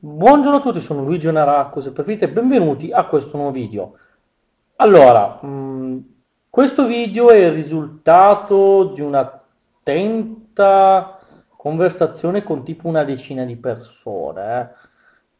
Buongiorno a tutti, sono Luigi Naracco, se preferite benvenuti a questo nuovo video. Allora, mh, questo video è il risultato di un'attenta conversazione con tipo una decina di persone, eh,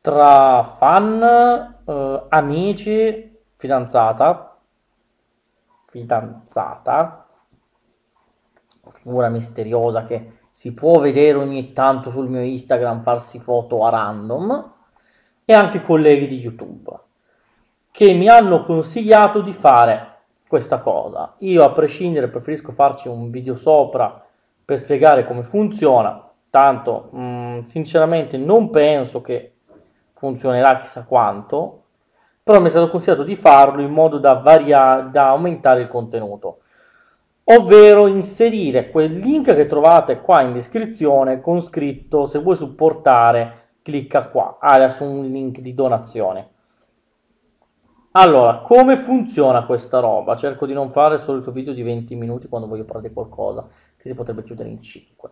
tra fan, eh, amici, fidanzata, fidanzata, figura misteriosa che si può vedere ogni tanto sul mio Instagram farsi foto a random e anche colleghi di YouTube che mi hanno consigliato di fare questa cosa. Io a prescindere preferisco farci un video sopra per spiegare come funziona, tanto mh, mm, sinceramente non penso che funzionerà chissà quanto, però mi è stato consigliato di farlo in modo da, varia- da aumentare il contenuto ovvero inserire quel link che trovate qua in descrizione con scritto se vuoi supportare clicca qua, alias un link di donazione. Allora, come funziona questa roba? Cerco di non fare il solito video di 20 minuti quando voglio parlare di qualcosa che si potrebbe chiudere in 5.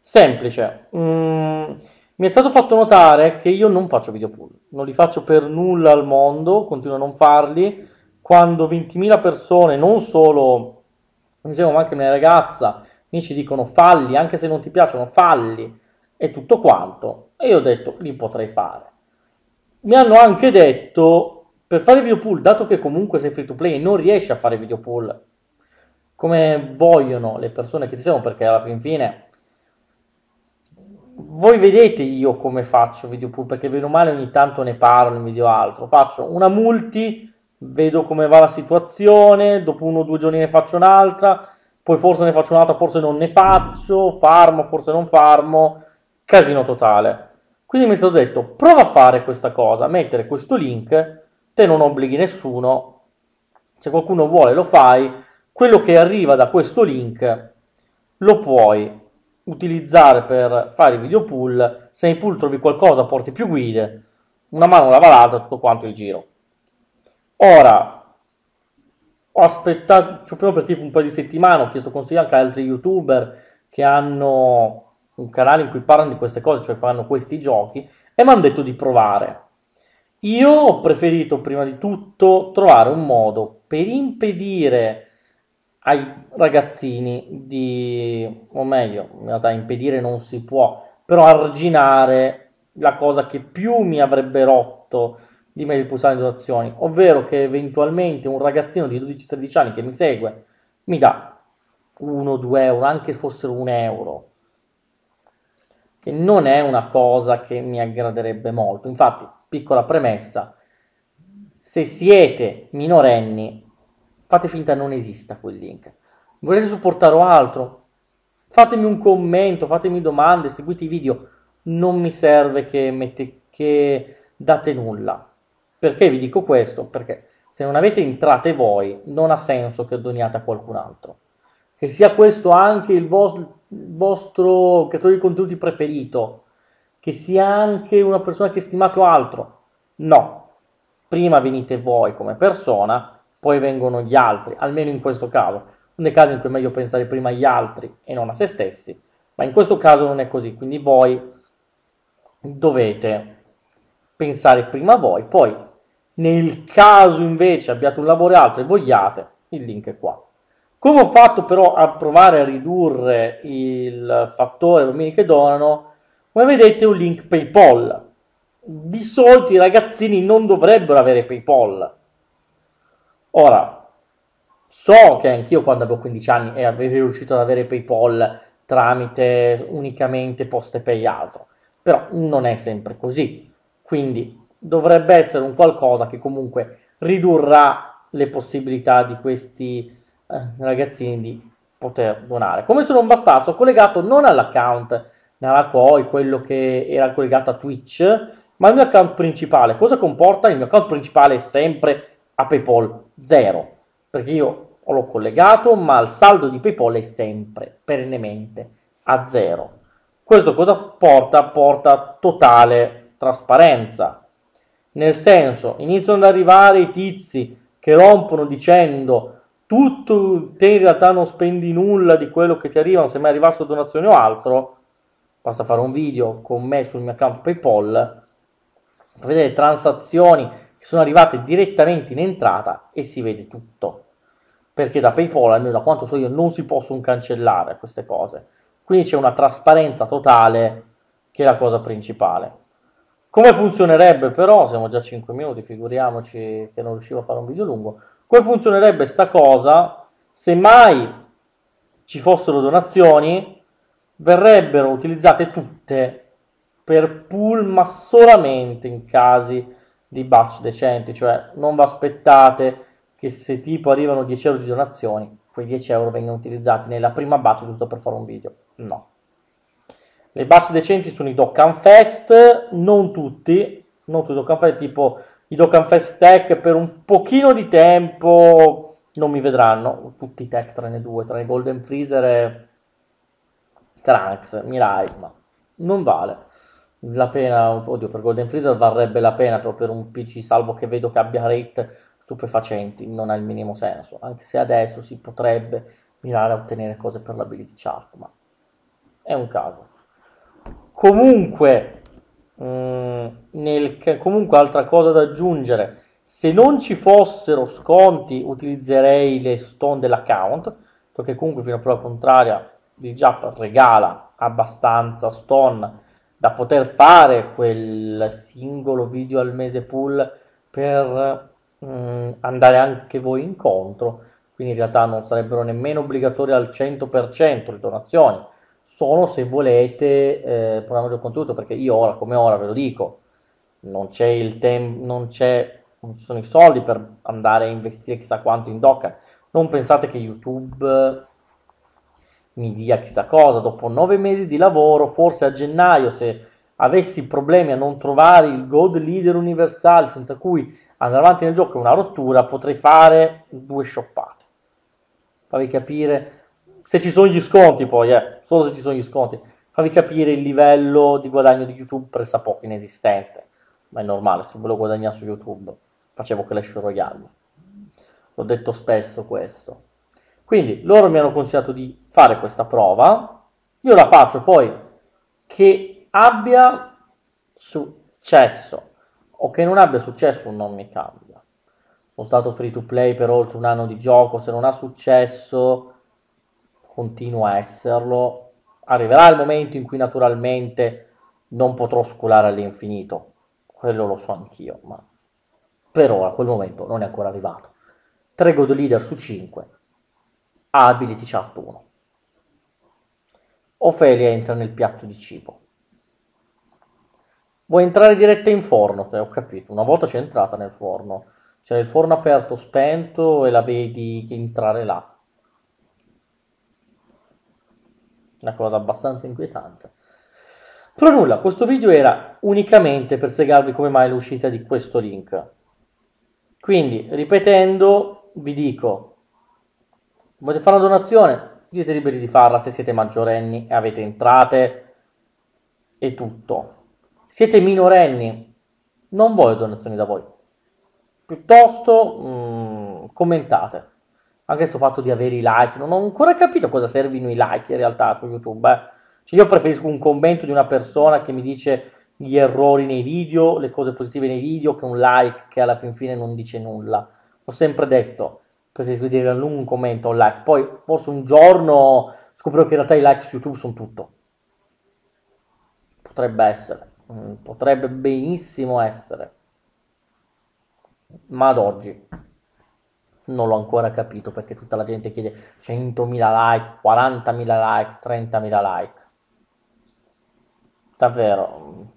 Semplice. Mm, mi è stato fatto notare che io non faccio video pool, non li faccio per nulla al mondo, continuo a non farli. Quando 20.000 persone, non solo insieme anche mia ragazza, mi ci dicono falli, anche se non ti piacciono, falli e tutto quanto. E io ho detto, li potrei fare. Mi hanno anche detto, per fare video pool, dato che comunque sei free to play e non riesci a fare video pool come vogliono le persone che ti seguono, perché alla fin fine voi vedete io come faccio video pool, perché vedo male ogni tanto ne parlo in video altro. Faccio una multi vedo come va la situazione, dopo uno o due giorni ne faccio un'altra, poi forse ne faccio un'altra, forse non ne faccio, farmo, forse non farmo, casino totale. Quindi mi stato detto, prova a fare questa cosa, mettere questo link, te non obblighi nessuno, se qualcuno vuole lo fai, quello che arriva da questo link lo puoi utilizzare per fare i video pool, se in pool trovi qualcosa porti più guide, una mano lava l'altra, tutto quanto il giro. Ora, ho aspettato, cioè proprio per tipo un paio di settimane, ho chiesto consigli anche a altri youtuber che hanno un canale in cui parlano di queste cose, cioè fanno questi giochi, e mi hanno detto di provare. Io ho preferito prima di tutto trovare un modo per impedire ai ragazzini di, o meglio, in realtà impedire non si può, però arginare la cosa che più mi avrebbe rotto di me il pulsante di donazioni, ovvero che eventualmente un ragazzino di 12-13 anni che mi segue mi dà 1-2 euro, anche se fossero un euro, che non è una cosa che mi aggraderebbe molto. Infatti, piccola premessa, se siete minorenni, fate finta non esista quel link. Volete supportare o altro? Fatemi un commento, fatemi domande, seguite i video. Non mi serve che, mette, che date nulla perché vi dico questo? Perché se non avete entrate voi, non ha senso che doniate a qualcun altro. Che sia questo anche il, vos- vostro creatore di contenuti preferito, che sia anche una persona che stimate o altro. No, prima venite voi come persona, poi vengono gli altri, almeno in questo caso. Nei casi in cui è meglio pensare prima agli altri e non a se stessi, ma in questo caso non è così, quindi voi dovete pensare prima a voi, poi nel caso invece abbiate un lavoro alto e vogliate, il link è qua. Come ho fatto però a provare a ridurre il fattore bambini che donano, come vedete un link PayPal. Di solito i ragazzini non dovrebbero avere PayPal. Ora, so che anch'io quando avevo 15 anni e avevo riuscito ad avere PayPal tramite unicamente poste pay altro, però non è sempre così. Quindi dovrebbe essere un qualcosa che comunque ridurrà le possibilità di questi eh, ragazzini di poter donare. Come se non bastasse, ho collegato non all'account Narakoi, quello che era collegato a Twitch, ma al mio account principale. Cosa comporta? Il mio account principale è sempre a PayPal, zero, perché io l'ho collegato, ma il saldo di PayPal è sempre, perennemente, a zero. Questo cosa porta? Porta totale trasparenza nel senso, iniziano ad arrivare i tizi che rompono dicendo tutto, te in realtà non spendi nulla di quello che ti arriva, se mai arrivassero donazioni o altro, basta fare un video con me sul mio account PayPal vedere transazioni che sono arrivate direttamente in entrata e si vede tutto. Perché da PayPal, almeno da quanto so io, non si possono cancellare queste cose. Quindi c'è una trasparenza totale che è la cosa principale. Come funzionerebbe però, siamo già a 5 minuti, figuriamoci che non riuscivo a fare un video lungo, come funzionerebbe sta cosa se mai ci fossero donazioni, verrebbero utilizzate tutte per pool ma solamente in casi di batch decenti, cioè non vi aspettate che se tipo arrivano 10 euro di donazioni, quei 10 euro vengano utilizzati nella prima batch giusto per fare un video, no. Le batch decenti sono i Dokkan Fest, non tutti, non tutti i Dokkan Fest, tipo i Dokkan Fest Tech per un pochino di tempo non mi vedranno, tutti i tech tranne due, tra i Golden Freezer e Trunks, Mirai, ma non vale la pena, oddio per Golden Freezer varrebbe la pena però per un PC salvo che vedo che abbia rate stupefacenti, non ha il minimo senso, anche se adesso si potrebbe mirare a ottenere cose per l'ability chart, ma è un caso. Comunque, mh, mm, nel, comunque altra cosa da aggiungere, se non ci fossero sconti utilizzerei le stone dell'account, perché comunque fino a prova contraria il Jap regala abbastanza stone da poter fare quel singolo video al mese pool per mh, andare anche voi incontro, quindi in realtà non sarebbero nemmeno obbligatorie al 100% le donazioni, solo se volete eh, programma del contenuto, perché io ora come ora ve lo dico, non c'è il tempo, non c'è non ci sono i soldi per andare a investire chissà quanto in Docker. Non pensate che YouTube mi dia chissà cosa. Dopo nove mesi di lavoro, forse a gennaio, se avessi problemi a non trovare il God Leader universale senza cui andare avanti nel gioco è una rottura, potrei fare due shoppate. Farvi capire se ci sono gli sconti poi, eh, solo se ci sono gli sconti, farvi capire il livello di guadagno di YouTube pressappoco inesistente. Ma è normale, se volevo guadagnare su YouTube facevo Clash Royale. L'ho detto spesso questo. Quindi loro mi hanno consigliato di fare questa prova, io la faccio poi che abbia successo o che non abbia successo non mi cambia. Sono stato free to play per oltre un anno di gioco, se non ha successo continuo a esserlo. Arriverà il momento in cui naturalmente non potrò scolare all'infinito, quello lo so anch'io, ma per ora quel momento non è ancora arrivato. 3 God Leader su 5 ha Ability Chart 1. Ophelia entra nel piatto di cibo. Vuoi entrare diretta in forno? Te, ho capito. Una volta c'è entrata nel forno. C'è il forno aperto, spento e la vedi entrare là. Una cosa abbastanza inquietante. Però nulla, questo video era unicamente per spiegarvi come mai l'uscita di questo link. Quindi, ripetendo, vi dico, volete fare una donazione? Siete liberi di farla se siete maggiorenni e avete entrate e tutto. Siete minorenni? Non voglio donazioni da voi. Piuttosto mm, commentate. Anche questo fatto di avere i like, non ho ancora capito cosa servino i like in realtà su YouTube. Eh. Cioè io preferisco un commento di una persona che mi dice gli errori nei video, le cose positive nei video, che un like che alla fin fine non dice nulla. Ho sempre detto, preferisco dire a lungo un commento un like, poi forse un giorno scoprirò che in realtà i like su YouTube sono tutto. Potrebbe essere, mm, potrebbe benissimo essere, ma ad oggi non l'ho ancora capito perché tutta la gente chiede 100.000 like, 40.000 like, 30.000 like. Davvero,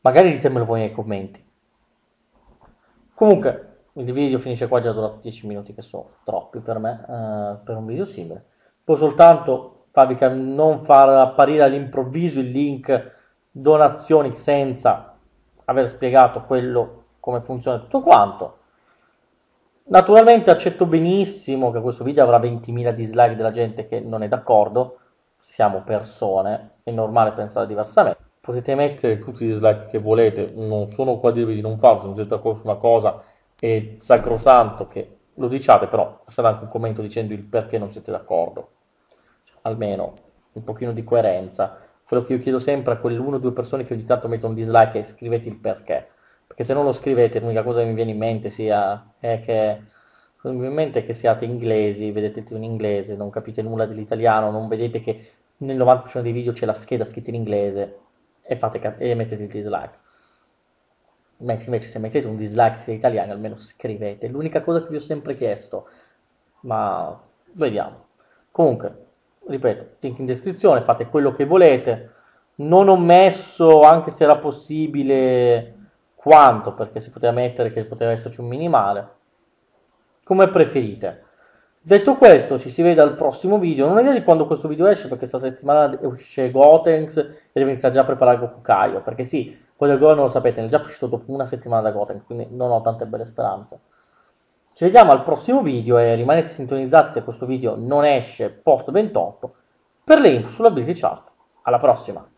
Magari ditemelo voi nei commenti. Comunque, il video finisce qua, già durato 10 minuti, che sono troppi per me, eh, per un video simile. Poi soltanto farvi non far apparire all'improvviso il link donazioni senza aver spiegato quello, come funziona tutto quanto. Naturalmente accetto benissimo che questo video avrà 20.000 dislike della gente che non è d'accordo, siamo persone, è normale pensare diversamente. Potete mettere tutti i dislike che volete, non sono qua a dirvi di non farlo, se non siete d'accordo su una cosa è sacrosanto che lo diciate, però lasciate anche un commento dicendo il perché non siete d'accordo, almeno un pochino di coerenza, quello che io chiedo sempre a quelle una o due persone che ogni tanto mettono dislike è scrivete il perché. Perché se non lo scrivete, l'unica cosa che mi viene in mente sia è che mi viene in mente che siate inglesi, vedete in inglese, non capite nulla dell'italiano, non vedete che nel 90% dei video c'è la scheda scritta in inglese e, fate, e mettete il dislike. Mentre invece se mettete un dislike sia italiano almeno scrivete. L'unica cosa che vi ho sempre chiesto. Ma vediamo. Comunque, ripeto, link in descrizione, fate quello che volete. Non ho messo, anche se era possibile, quanto, perché si poteva mettere che poteva esserci un minimale. Come preferite. Detto questo, ci si vede al prossimo video. Non ho idea di quando questo video esce, perché questa settimana esce Gotenks e devo iniziare già a preparare Gokukaio. Perché sì, quello del governo lo sapete, è già uscito dopo una settimana da Gotenks, quindi non ho tante belle speranze. Ci vediamo al prossimo video e rimanete sintonizzati se questo video non esce post 28 per le info sulla Ability Chart. Alla prossima!